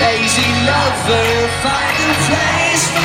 Lazy lover, find a place